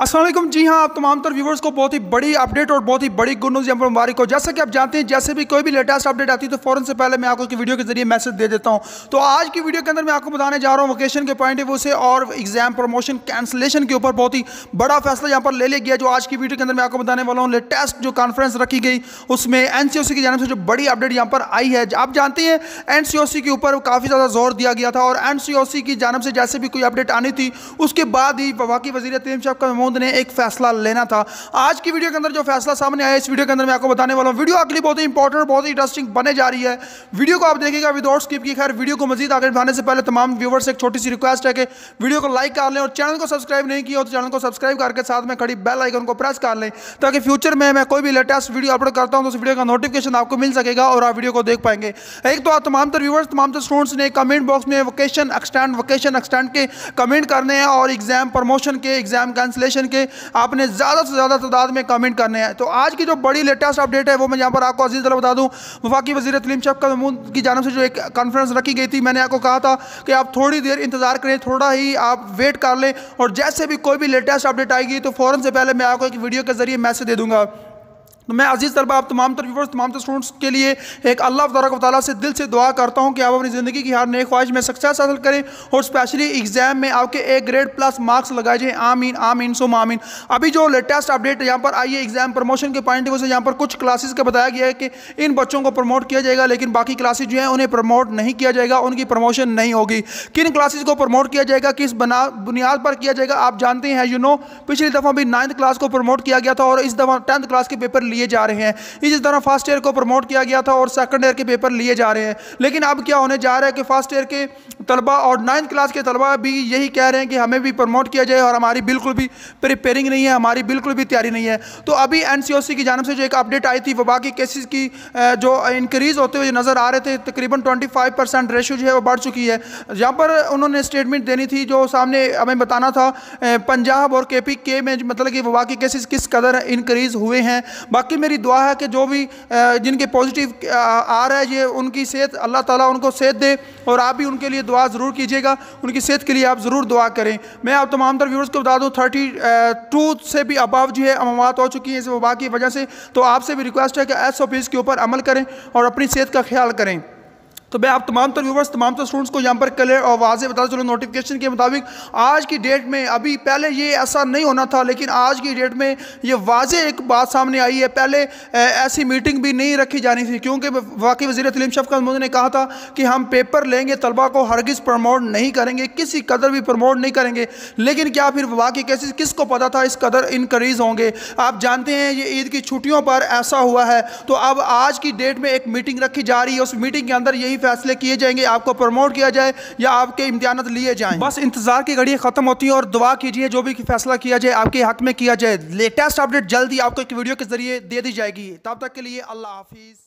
असलम जी हाँ आप तमाम तर व्यूवर्स को बहुत ही बड़ी अपडेट और बहुत ही बड़ी गुड न्यूज़ यहाँ पर मुबारक हो। जैसा कि आप जानते हैं, जैसे भी कोई भी लेटेस्ट अपडेट आती है तो फ़ौरन से पहले मैं आपको वीडियो के ज़रिए मैसेज दे देता हूँ। तो आज की वीडियो के अंदर मैं आपको बताने जा रहा हूँ वोकेशन के पॉइंट ऑफ़ व्यू से और एग्ज़ाम प्रमोशन कैंसिलेशन के ऊपर बहुत ही बड़ा फैसला यहाँ पर ले लिया गया, जो आज की वीडियो के अंदर मैं आपको बताने वाला हूँ। लेटेस्ट जो कॉन्फ्रेंस रखी गई, उसमें एनसीओसी की जानब से जो बड़ी अपडेट यहाँ पर आई है। आप जानते हैं एनसीओसी के ऊपर काफ़ी ज़्यादा ज़ोर दिया गया था और एनसीओसी की जानब से जैसे भी कोई अपडेट आनी थी, उसके बाद ही वफाकी वजी तलीम शाह महमूद ने एक फैसला लेना था। आज की वीडियो के अंदर जो फैसला सामने आया इस वीडियो के अंदर मैं आपको बताने वाला हूँ। वीडियो अगली बहुत ही इंपॉर्टेंट बहुत ही इंटरेस्टिंग बने जा रही है। वीडियो को आप देखिएगा विदाउट स्किप की। खैर, वीडियो को मजीद आगे बढ़ाने से पहले तमाम व्यूवर्स से एक छोटी सी रिक्वेस्ट है कि वीडियो को लाइक कर लें और चैनल को सब्सक्राइब नहीं किया तो चैनल को सब्सक्राइब करके साथ में खड़ी बेल आइकन को प्रेस कर लें ताकि फ्यूचर में मैं कोई भी लेटेस्ट वीडियो अपलोड करता हूँ तो उस वीडियो का नोटिफिकेशन आपको मिल सकेगा और आप वीडियो को देख पाएँगे। एक तो तमाम तर व्यूवर्स तमाम तर स्टूडेंट्स ने कमेंट बॉक्स में वोकेशन एक्सटेंड वोकेशन एक्सटेंड के कमेंट करने हैं और एग्ज़ाम प्रमोशन के एग्ज़ाम कैंसिलेशन के आपने ज़्यादा से ज़्यादा तादाद में कमेंट करने हैं। तो आज की जो बड़ी लेटेस्ट अपडेट है, वो मैं यहाँ पर आपको अज़ीज़ बता दूँ। वफाकी वजी तलीम शब का महमूद की जानब से जो एक कॉन्फ्रेंस रखी गई थी, मैंने आपको कहा था कि आप थोड़ी देर इंतज़ार करें, थोड़ा ही आप वेट कर लें और जैसे भी कोई भी लेटेस्ट अपडेट आएगी तो फ़ौरन से पहले मैं आपको एक वीडियो के ज़रिए मैसेज दे दूँगा। तो मैं अज़ीज़ तलबा, आप तमाम तर व्यूवर्स तमाम तर स्टूडेंट्स के लिए एक अल्लाह तबारक वाली से दिल से दुआ करता हूँ कि आप अपनी ज़िंदगी की हर नई ख्वाहिश में सक्सेस हासिल करें और स्पेशली एग्ज़ाम में आपके एक ग्रेड प्लस मार्क्स लगाए जाए। आमीन आमीन सो आमीन। अभी जो लेटेस्ट अपडेट यहाँ पर आई है एग्ज़ाम प्रमोशन के पॉइंट से, यहाँ पर कुछ क्लासेस का बताया गया है कि इन बच्चों को प्रमोट किया जाएगा, लेकिन बाकी क्लासेज जो हैं, उन्हें प्रमोट नहीं किया जाएगा, उनकी प्रमोशन नहीं होगी। किन क्लासेज को प्रमोट किया जाएगा, किस बना, बुनियाद पर किया जाएगा, आप जानते हैं यू नो पिछली दफ़ा भी नाइन्थ क्लास को प्रमोट किया गया था और इस दफ़ा टेंथ क्लास के पेपर जा रहे हैं। इसी तरह फ़र्स्ट ईयर को प्रमोट किया गया था और सेकंड ईयर के पेपर लिए जा रहे हैं। लेकिन अब क्या होने जा रहा है कि फ़र्स्ट ईयर के तलबा और नाइन्थ क्लास के तलबा भी यही कह रहे हैं कि हमें भी प्रमोट किया जाए और हमारी बिल्कुल भी प्रिपेयरिंग नहीं है, हमारी बिल्कुल भी तैयारी नहीं है। तो अभी एनसीओसी की जानब से जो एक अपडेट आई थी वबा की केसेस की जो इंक्रीज़ होते हुए नज़र आ रहे थे, तकरीबन ट्वेंटी फाइव परसेंट रेशो जो है वो बढ़ चुकी है। जहाँ पर उन्होंने स्टेटमेंट देनी थी, जो सामने हमें बताना था पंजाब और के पी के में मतलब कि वबा के केसेस किस कदर इंक्रीज़ हुए हैं। बाकी मेरी दुआ है कि जो भी जिनके पॉजिटिव आ रहा है, ये उनकी सेहत, अल्लाह ताला उनको सेहत दे और आप भी उनके लिए दुआ ज़रूर कीजिएगा। उनकी सेहत के लिए आप ज़रूर दुआ करें। मैं आप तमाम तर व्यूवर्स को बता दूँ थर्टी टू से भी अबाव जो है, अमवात हो चुकी हैं इस वबा की वजह से। तो आपसे भी रिक्वेस्ट है कि एस के ऊपर अमल करें और अपनी सेहत का ख्याल करें। तो मैं आप तमाम तर व्यूवर्स तमाम तर स्टूडेंट्स को यहाँ पर क्लियर और वाजे बता चलो नोटिफिकेशन के मुताबिक आज की डेट में अभी पहले ये ऐसा नहीं होना था, लेकिन आज की डेट में ये वाजे एक बात सामने आई है। पहले ऐसी मीटिंग भी नहीं रखी जानी थी, क्योंकि वाकई वजी तलीम शफ़ महमूद ने कहा था कि हम पेपर लेंगे, तलबा को हरगिज़ प्रमोट नहीं करेंगे, किसी कदर भी प्रमोट नहीं करेंगे। लेकिन क्या फिर वाकई कैसे, किसको पता था इस कदर इनक्रीज़ होंगे? आप जानते हैं, ये ईद की छुट्टियों पर ऐसा हुआ है। तो अब आज की डेट में एक मीटिंग रखी जा रही है, उस मीटिंग के अंदर यही यही फैसले किए जाएँगे, आपको प्रमोट किया जाए या आपके इम्तहान लिए जाएँ। बस इंतज़ार की घड़ी खत्म होती है और दुआ कीजिए, जो भी फैसला किया जाए, आपके हक में किया जाए। लेटेस्ट अपडेट जल्दी आपको एक वीडियो के ज़रिए दे दी जाएगी। तब तक के लिए अल्लाह हाफिज़।